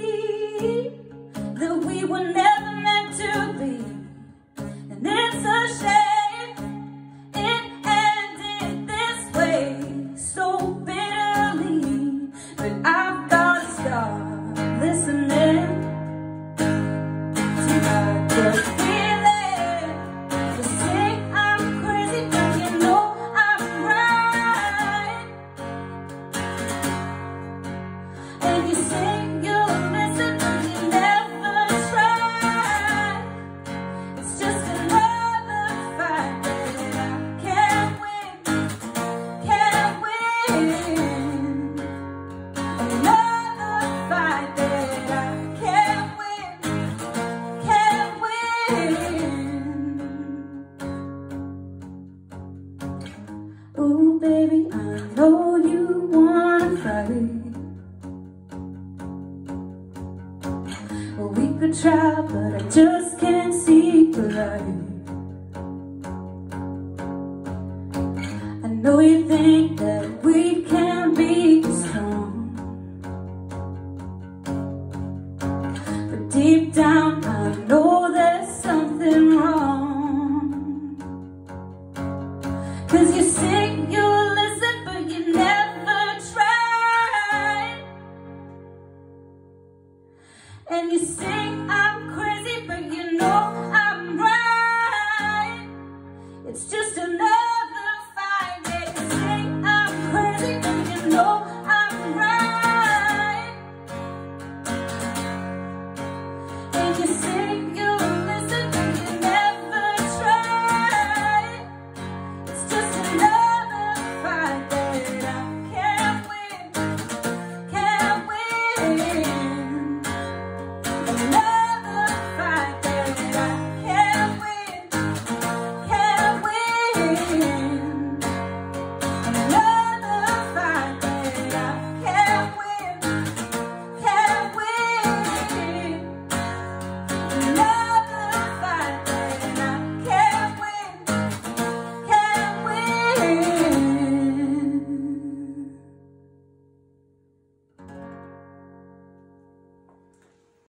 see that we were never meant to be. baby, I know you wanna fight. Well, we could try, but I just can't see the light. I know you think say